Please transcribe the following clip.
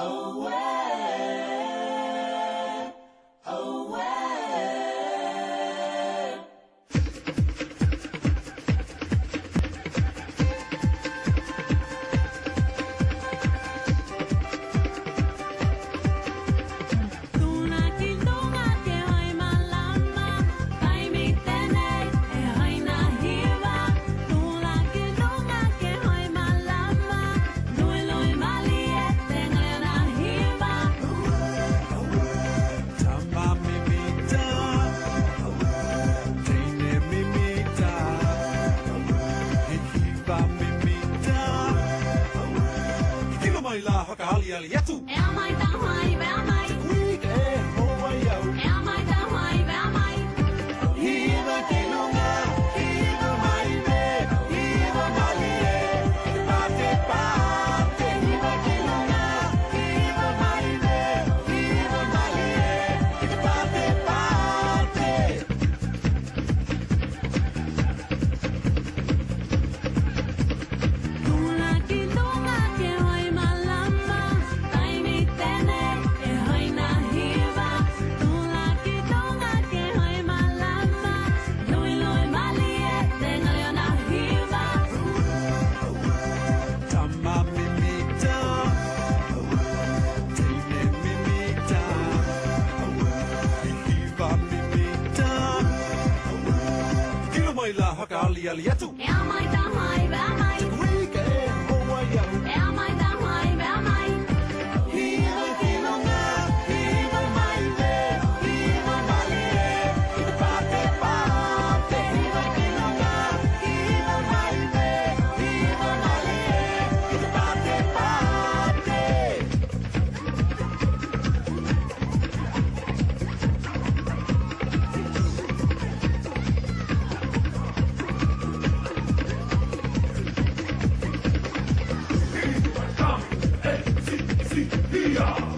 away. ali, ali, é tu! É a mãe da mãe, é a mãe. Ali Ali Ali Ali Ali Hallelujah.